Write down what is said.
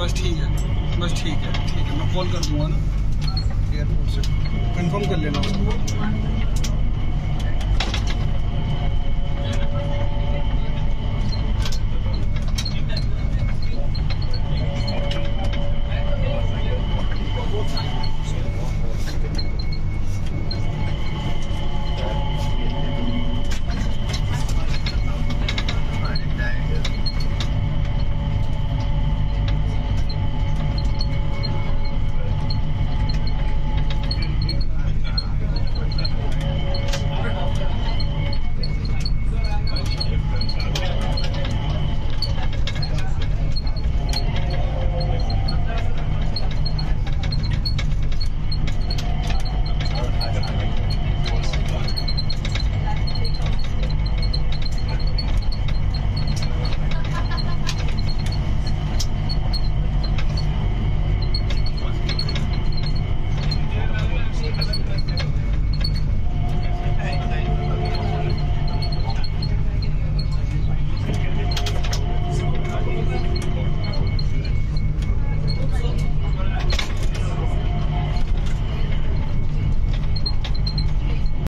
बस ठीक है, बस ठीक है ठीक है। मैं कॉल कर दूँगा ना। एयरपोर्ट से। कंफर्म कर लेना उसको।